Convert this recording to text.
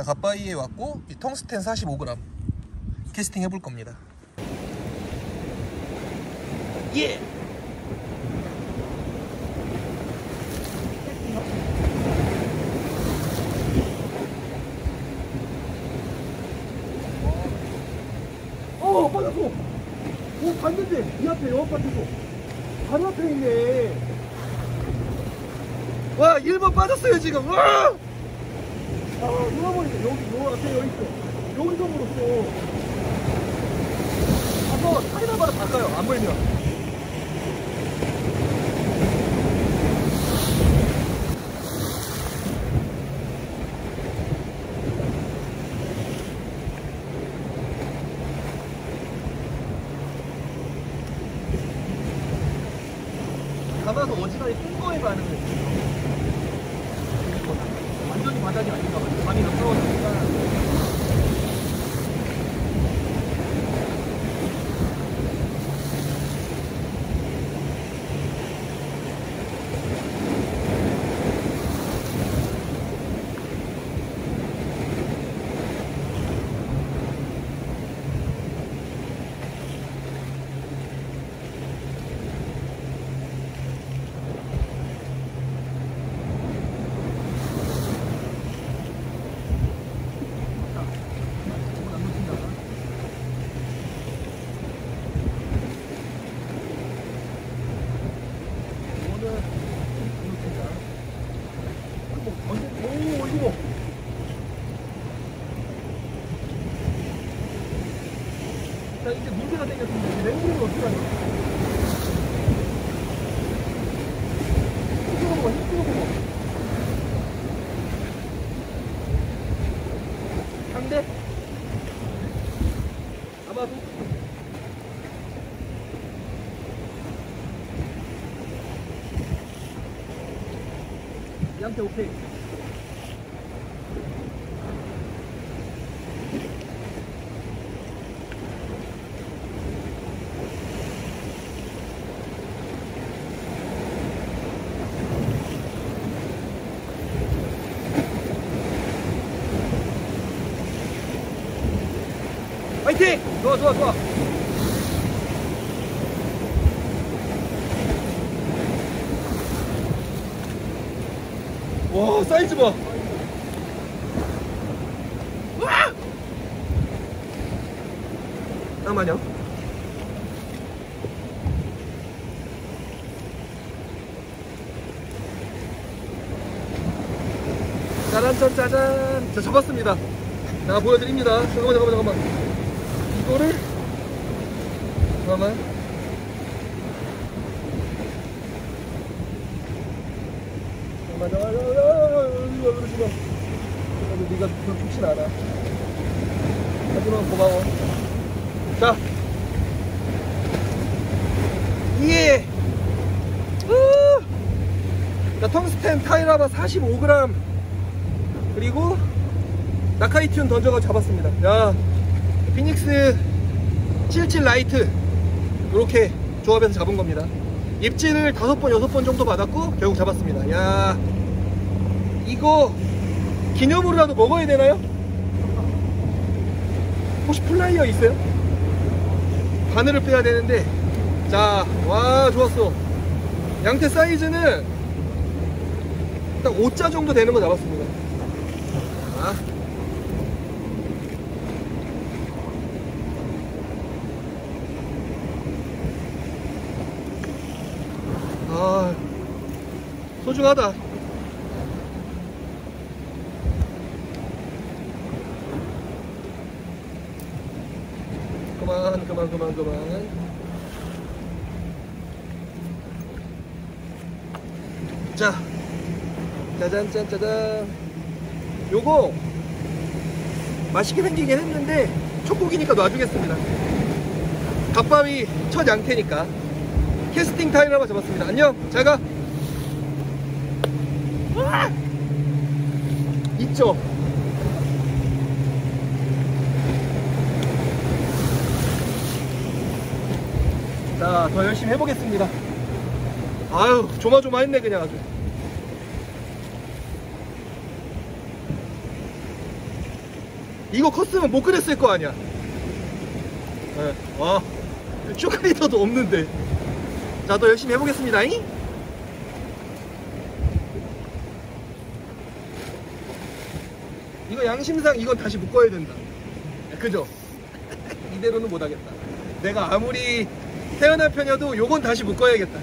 자 갓바위에 왔고 이 텅스텐 45g 캐스팅 해볼 겁니다. 예! 어 빠졌어 오 봤는데 이 앞에 영업 빠졌어 바로 앞에 있네. 와 1번 빠졌어요 지금. 와! 아 놀아버리네 여기 요 앞에 여기 있어. 여기서 물었어. 가서 타이머바로 바꿔요? 안 보이면. 감아서 어지간히 뜬 거에 반응을. 완전히 바닥이 아닌가 봐요. 밤이 더 떨어지니까. 이거는 이렇게다. 뭐 언제 오 이거 자 이제 문제가 생겼습니다. 램브를 어떻게 하냐? 힘들어 먹어. 상대? 아마도 양태 오케이. 화이팅! 좋아 좋아 좋아. 와 사이즈 봐. 와! 잠깐만요. 짜란짠 짜잔. 자 잡았습니다. 자 보여드립니다. 잠깐만 잠깐만 잠깐만. 이거를 잠깐만. 맞아 맞아 맞아 네가 그걸 좋진 않아 하지만 고마워 자 예. 우! 자 텅스텐 타이라바 45g 그리고 나카이튠 던져가 잡았습니다 야 피닉스 77 light 이렇게 조합해서 잡은 겁니다 입질을 다섯 번 여섯 번 정도 받았고 결국 잡았습니다 야 이거 기념으로라도 먹어야 되나요? 혹시 플라이어 있어요? 바늘을 빼야 되는데 자와 좋았어 양태 사이즈는 딱 5자 정도 되는 거 잡았습니다 자. 아 소중하다 그만 그만 그만 그만 자 짜잔 짠 짜잔 요거 맛있게 생기긴 했는데 초고기니까 놔주겠습니다 닭밥이 첫 양태니까 캐스팅 타이라고 잡았습니다. 안녕, 잘 가. 아! 있죠? 자, 더 열심히 해보겠습니다. 아유, 조마조마했네, 그냥 아주. 이거 컸으면 못 그랬을 거 아니야. 네. 와, 쇼크리더도 없는데. 자, 또 열심히 해보겠습니다. 잉? 이거 양심상 이건 다시 묶어야 된다. 그죠? 이대로는 못하겠다. 내가 아무리 태어날 편여도 요건 다시 묶어야겠다.